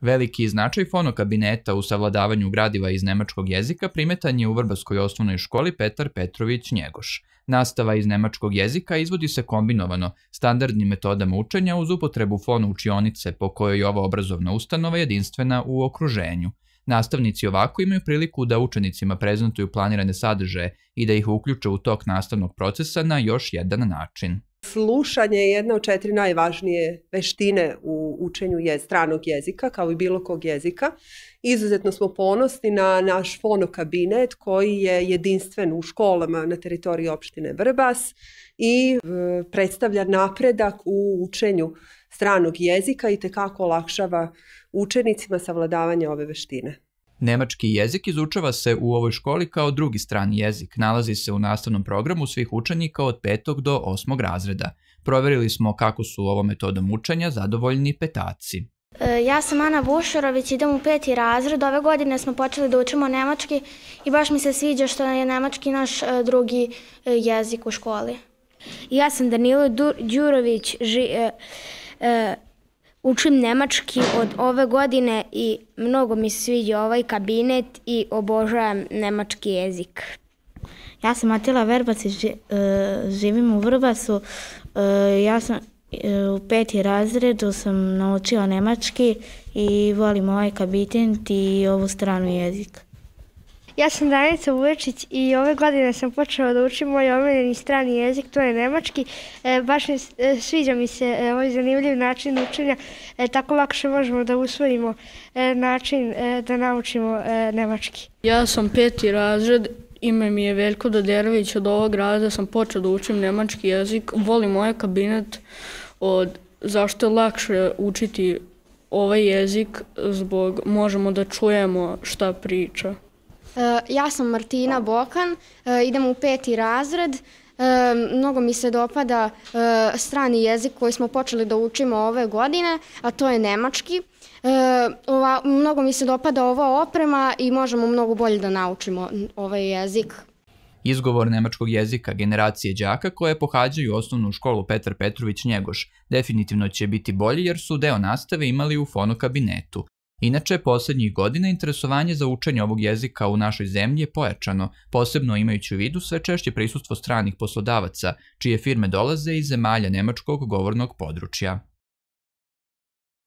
Veliki značaj fonokabineta u savladavanju gradiva iz nemačkog jezika primetan je u Vrbaskoj osnovnoj školi Petar Petrović Njegoš. Nastava iz nemačkog jezika izvodi se kombinovano standardnim metodama učenja uz upotrebu fonu učionice po kojoj je ova obrazovna ustanova jedinstvena u okruženju. Nastavnici ovako imaju priliku da učenicima prezentuju planirane sadržaje i da ih uključe u tok nastavnog procesa na još jedan način. Slušanje je jedna od četiri najvažnije veštine u učenju je stranog jezika, kao i bilo kog jezika. Izuzetno smo ponosni na naš fonokabinet koji je jedinstven u školama na teritoriji opštine Vrbas i e, predstavlja napredak u učenju stranog jezika i tekako olakšava učenicima savladavanje ove veštine. Nemački jezik izučava se u ovoj školi kao drugi strani jezik. Nalazi se u nastavnom programu svih učenika od 5. do 8. razreda. Proverili smo kako su ovom metodom učenja zadovoljni petaci. E, ja sam Ana Bušorović, idem u peti razred. Ove godine smo počeli da učimo nemački i baš mi se sviđa što je nemački naš e, drugi e, jezik u školi. Ja sam Danilo Đurović, ži, Učim nemački od ove godine i mnogo mi se sviđa ovaj kabinet i obožavam nemački jezik. Ja sam Atila Verbac i e, živim u Vrbasu. E, ja sam e, u peti razredu sam naučila nemački i volim ovaj kabinet i ovu stranu jezika. Ja sam Danica Uvečić i ove godine sam počela da učim moj omiljeni strani jezik, to je nemački. E, baš mi, e, sviđa mi se e, ovaj zanimljiv način učenja, e, tako lakše možemo da usvojimo e, način e, da naučimo e, nemački. Ja sam peti razred, ime mi je Veljko Doderović, od ovog razreda sam počeo da učim nemački jezik. Volim ovaj kabinet od zašto je lakše učiti ovaj jezik zbog možemo da čujemo šta priča. E, ja sam Martina Bokan, e, idem u peti razred. E, mnogo mi se dopada strani jezik koji smo počeli da učimo ove godine, a to je nemački. Ova, mnogo mi se dopada ova oprema i možemo mnogo bolje da naučimo ovaj jezik. Izgovor nemačkog jezika generacije đaka koje pohađaju osnovnu školu Petar Petrović Njegoš definitivno će biti bolji jer su deo nastave imali u fonokabinetu, Inače, poslednjih godina interesovanje za učenje ovog jezika u našoj zemlji je pojačano, posebno imajući u vidu sve češće prisustvo stranih poslodavaca, čije firme dolaze iz zemalja nemačkog govornog područja.